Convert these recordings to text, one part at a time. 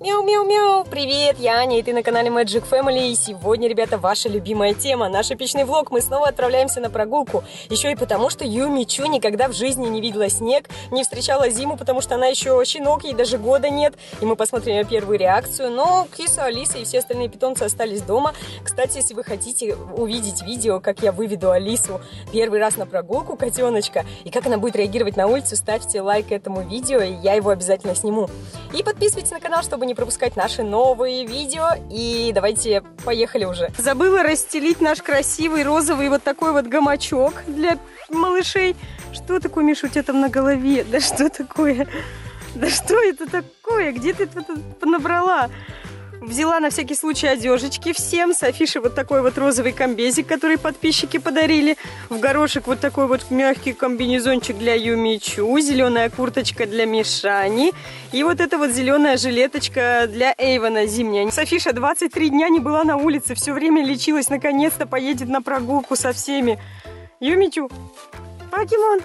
Мяу-мяу-мяу! Привет, я Аня, и ты на канале Magic Family. И сегодня, ребята, ваша любимая тема, наш эпичный влог. Мы снова отправляемся на прогулку. Еще и потому, что Юми Чу никогда в жизни не видела снег, не встречала зиму, потому что она еще щенок, ей даже года нет. И мы посмотрим ее первую реакцию. Но киса, Алиса и все остальные питомцы остались дома. Кстати, если вы хотите увидеть видео, как я выведу Алису первый раз на прогулку, котеночка, и как она будет реагировать на улицу, ставьте лайк этому видео, и я его обязательно сниму. И подписывайтесь на канал, чтобы не пропускать наши новые видео. И давайте поехали уже. Забыла расстелить наш красивый розовый вот такой вот гамачок для малышей. Что такое, Миша, у тебя там на голове? Да что такое? Да что это такое? Где ты это набрала? Взяла на всякий случай одежечки всем. С афиши вот такой вот розовый комбезик, который подписчики подарили. В горошек вот такой вот мягкий комбинезончик для Юмичу. Зеленая курточка для Мишани. И вот эта вот зеленая жилеточка для Эйвана зимняя. Софиша 23 дня не была на улице. Все время лечилась. Наконец-то поедет на прогулку со всеми. Юмичу, покемон,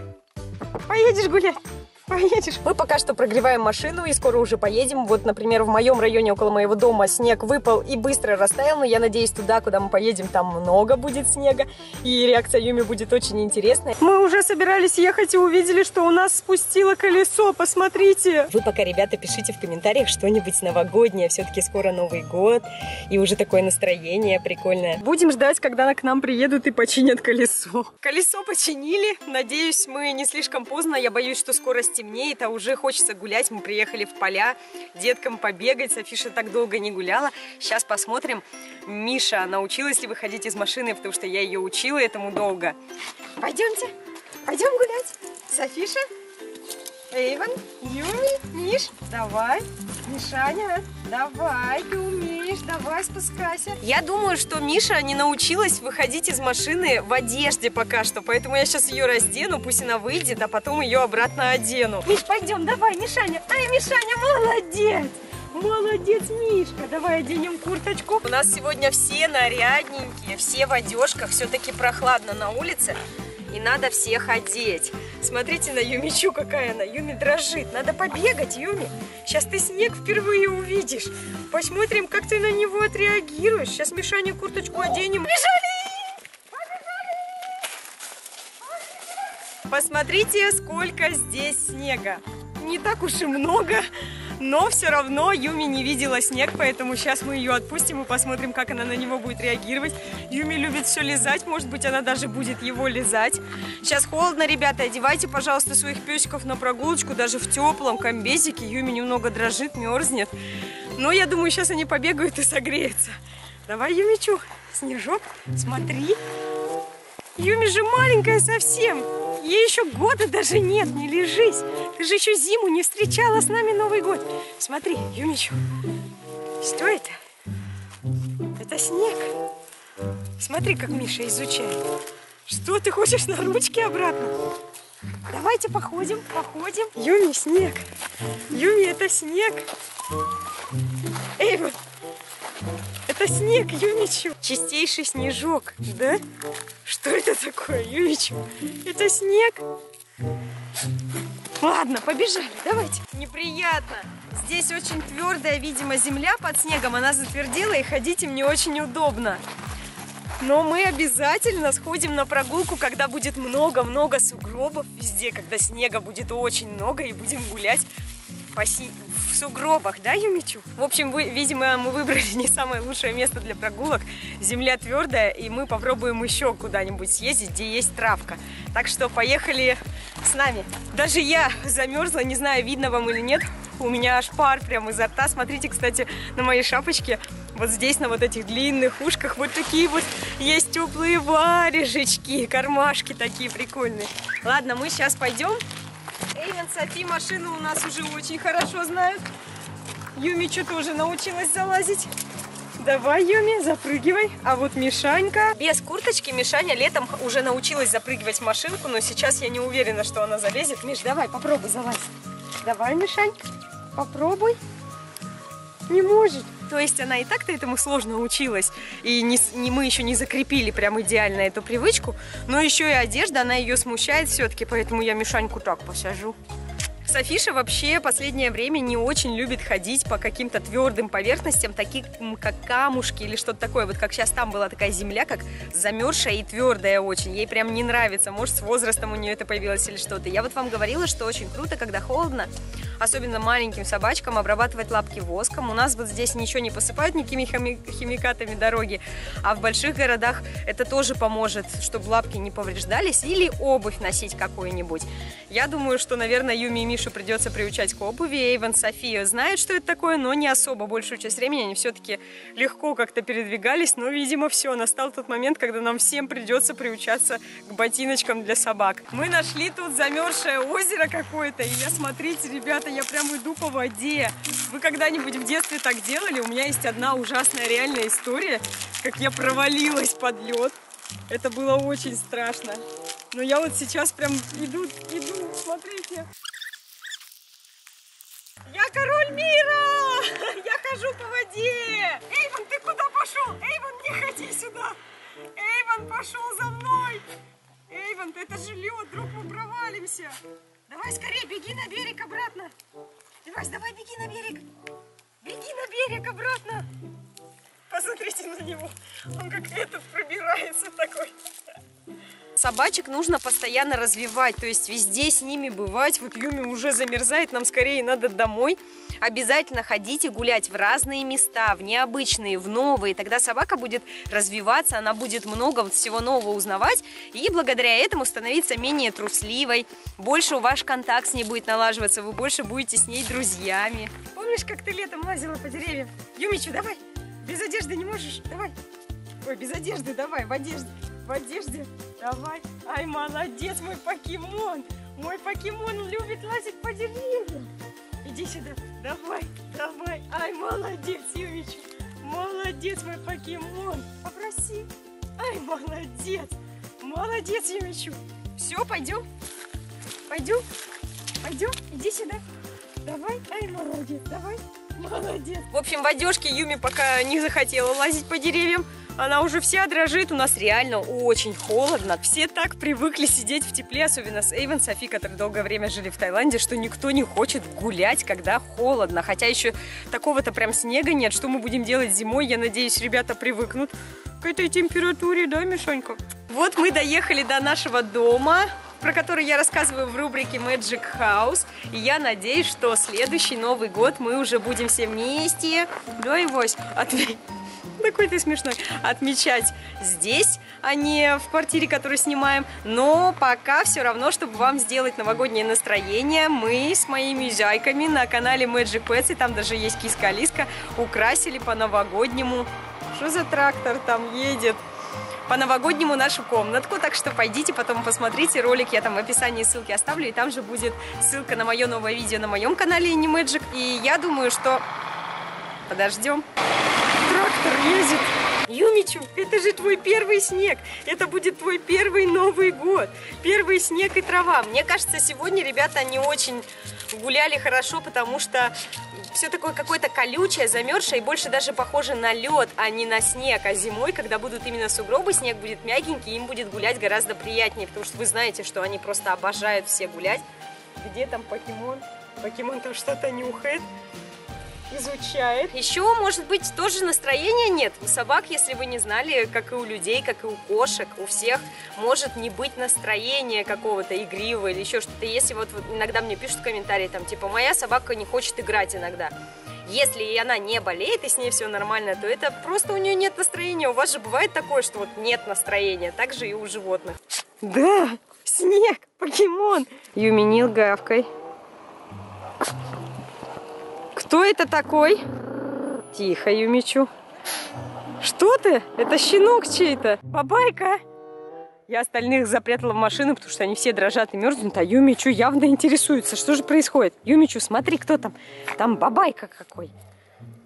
поедешь гулять? Поедешь? Мы пока что прогреваем машину и скоро уже поедем. Вот, например, в моем районе около моего дома снег выпал и быстро растаял, но я надеюсь, туда, куда мы поедем, там много будет снега, и реакция Юми будет очень интересная. Мы уже собирались ехать и увидели, что у нас спустило колесо, посмотрите! Вы пока, ребята, пишите в комментариях что-нибудь новогоднее, все-таки скоро Новый год, и уже такое настроение прикольное. Будем ждать, когда к нам приедут и починят колесо. Колесо починили, надеюсь, мы не слишком поздно, я боюсь, что скорость стемнеет, а уже хочется гулять. Мы приехали в поля, деткам побегать. Софиша так долго не гуляла. Сейчас посмотрим. Миша научилась ли выходить из машины, потому что я ее учила этому долго. Пойдемте, пойдем гулять. Софиша, Эйвен, Юми, Миш, давай. Мишаня, давай, ты умеешь, давай спускайся. Я думаю, что Миша не научилась выходить из машины в одежде пока что, поэтому я сейчас ее раздену, пусть она выйдет, а потом ее обратно одену. Миш, пойдем, давай, Мишаня. Ай, Мишаня, молодец. Молодец, Мишка. Давай оденем курточку. У нас сегодня все нарядненькие, все в одежках. Все-таки прохладно на улице и надо всех одеть. Смотрите на Юмичу, какая она. Юми дрожит. Надо побегать, Юми. Сейчас ты снег впервые увидишь. Посмотрим, как ты на него отреагируешь. Сейчас Мишане курточку оденем. Мишани! Посмотрите, сколько здесь снега. Не так уж и много. Но все равно Юми не видела снег, поэтому сейчас мы ее отпустим и посмотрим, как она на него будет реагировать. Юми любит все лизать, может быть, она даже будет его лизать. Сейчас холодно, ребята, одевайте, пожалуйста, своих песиков на прогулочку, даже в теплом комбезике. Юми немного дрожит, мерзнет. Но я думаю, сейчас они побегают и согреются. Давай, Юмичу, снежок, смотри. Юми же маленькая совсем. Ей еще года даже нет, не лежись. Ты же еще зиму не встречала с нами Новый год. Смотри, Юмичу, что это? Это снег. Смотри, как Миша изучает. Что, ты хочешь на ручке обратно? Давайте походим, походим. Юми, снег. Юми, это снег. Эй, вот. Это снег, Юмичу. Чистейший снежок, да? Что это такое, Юмичу? Это снег. Ладно, побежали, давайте. Неприятно. Здесь очень твердая, видимо, земля под снегом. Она затвердила, и ходить им не очень удобно. Но мы обязательно сходим на прогулку, когда будет много-много сугробов везде, когда снега будет очень много, и будем гулять по, си сугробах, да, Юмичу? В общем, вы, видимо, мы выбрали не самое лучшее место для прогулок. Земля твердая, и мы попробуем еще куда-нибудь съездить, где есть травка. Так что поехали с нами. Даже я замерзла, не знаю, видно вам или нет. У меня аж пар прямо изо рта. Смотрите, кстати, на моей шапочке, вот здесь, на вот этих длинных ушках, вот такие вот есть теплые варежечки, кармашки такие прикольные. Ладно, мы сейчас пойдем Софи машину у нас уже очень хорошо знают. Юми что-то уже научилась залазить. Давай, Юми, запрыгивай. А вот Мишанька... Без курточки Мишаня летом уже научилась запрыгивать в машинку, но сейчас я не уверена, что она залезет. Миш, давай, попробуй залазить. Давай, Мишань, попробуй. Не может. То есть она и так-то этому сложно училась. И не, не, мы еще не закрепили прям идеально эту привычку. Но еще и одежда, она ее смущает все-таки. Поэтому я Мишаньку так посажу. Софиша вообще последнее время не очень любит ходить по каким-то твердым поверхностям, таким как камушки или что-то такое. Вот как сейчас там была такая земля, как замерзшая и твердая очень. Ей прям не нравится. Может, с возрастом у нее это появилось или что-то. Я вот вам говорила, что очень круто, когда холодно, особенно маленьким собачкам, обрабатывать лапки воском. У нас вот здесь ничего не посыпают никакими химикатами дороги, а в больших городах это тоже поможет, чтобы лапки не повреждались или обувь носить какую-нибудь. Я думаю, что, наверное, Юми и Мишу придется приучать к обуви. Эйвен, София знают, что это такое, но не особо. Большую часть времени они все-таки легко как-то передвигались, но, видимо, все, настал тот момент, когда нам всем придется приучаться к ботиночкам для собак. Мы нашли тут замерзшее озеро какое-то, и я, смотрите, ребята, я прям иду по воде. Вы когда-нибудь в детстве так делали? У меня есть одна ужасная реальная история, как я провалилась под лед. Это было очень страшно. Но я вот сейчас прям иду, иду, смотрите. Король мира! Я хожу по воде! Эйван, ты куда пошел? Эйван, не ходи сюда! Эйван пошел за мной! Эйван, это же лед, вдруг мы провалимся! Давай скорее, беги на берег обратно! Давай, давай, беги на берег! Беги на берег обратно! Посмотрите на него, он как этот пробирается такой собачек нужно постоянно развивать, то есть везде с ними бывать. Вот Юми уже замерзает, нам скорее надо домой. Обязательно ходите гулять в разные места, в необычные, в новые. Тогда собака будет развиваться, она будет много всего нового узнавать. И благодаря этому становиться менее трусливой. Больше ваш контакт с ней будет налаживаться, вы больше будете с ней друзьями. Помнишь, как ты летом лазила по деревьям? Юмичу, давай! Без одежды не можешь? Давай! Ой, без одежды, давай, в одежде в одежде. Давай. Ай, молодец, мой покемон. Мой покемон любит лазить по деревьям. Иди сюда. Давай, давай. Ай, молодец, Юмич. Молодец, мой покемон. Попроси. Ай, молодец. Молодец, Юмичу. Все, пойдем. Пойдем. Пойдем. Иди сюда. Давай. Ай, молодец. Давай. Молодец. В общем, в одежке Юми пока не захотела лазить по деревьям. Она уже вся дрожит, у нас реально очень холодно. Все так привыкли сидеть в тепле, особенно с Эйвен, Софи, которые долгое время жили в Таиланде, что никто не хочет гулять, когда холодно. Хотя еще такого-то прям снега нет. Что мы будем делать зимой? Я надеюсь, ребята привыкнут к этой температуре, да, Мишанька? Вот мы доехали до нашего дома про который я рассказываю в рубрике Magic House. И я надеюсь, что следующий Новый год мы уже будем все вместе, да, Ивось, отметить такой ты смешной. Отмечать здесь, а не в квартире, которую снимаем. Но пока все равно, чтобы вам сделать новогоднее настроение, мы с моими зайками на канале Magic Pets, и там даже есть киска-алиска, украсили по-новогоднему. Что за трактор там едет? по-новогоднему нашу комнатку, так что пойдите потом посмотрите ролик, я там в описании ссылки оставлю, и там же будет ссылка на мое новое видео на моем канале Animagic, и я думаю, что подождем трактор лезет. Юмичу, это же твой первый снег. Это будет твой первый Новый год. Первый снег и трава. Мне кажется, сегодня ребята не очень гуляли хорошо, потому что все такое какое-то колючее, замерзшее и больше даже похоже на лед, а не на снег. А зимой, когда будут именно сугробы, снег будет мягенький, им будет гулять гораздо приятнее, потому что вы знаете, что они просто обожают все гулять. Где там покемон? Покемон там что-то нюхает изучает. Еще, может быть, тоже настроения нет. У собак, если вы не знали, как и у людей, как и у кошек, у всех может не быть настроения какого-то игривого или еще что-то. Если вот, вот иногда мне пишут в комментарии, там, типа, моя собака не хочет играть иногда. Если она не болеет и с ней все нормально, то это просто у нее нет настроения. У вас же бывает такое, что вот нет настроения. Так же и у животных. Да, снег, покемон. Юминил гавкой. Кто это такой? Тихо, Юмичу. Что ты? Это щенок чей-то. Бабайка. Я остальных запрятала в машину, потому что они все дрожат и мерзнут, а Юмичу явно интересуется, что же происходит. Юмичу, смотри, кто там. Там бабайка какой.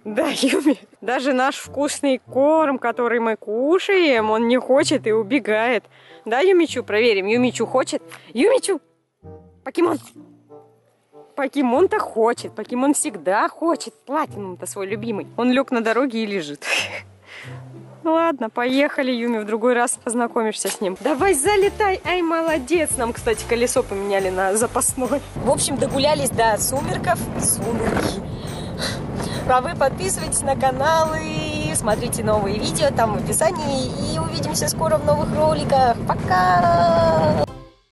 Да, Юми, даже наш вкусный корм, который мы кушаем, он не хочет и убегает. Да, Юмичу, проверим. Юмичу хочет? Юмичу! Покемон! Покемон-то хочет, покемон всегда хочет. Платинум-то свой любимый. Он лег на дороге и лежит. Ладно, поехали, Юми, в другой раз познакомишься с ним. Давай залетай, ай, молодец. Нам, кстати, колесо поменяли на запасное. В общем, догулялись до сумерков. Сумерки. А вы подписывайтесь на канал и смотрите новые видео там в описании. И увидимся скоро в новых роликах. Пока!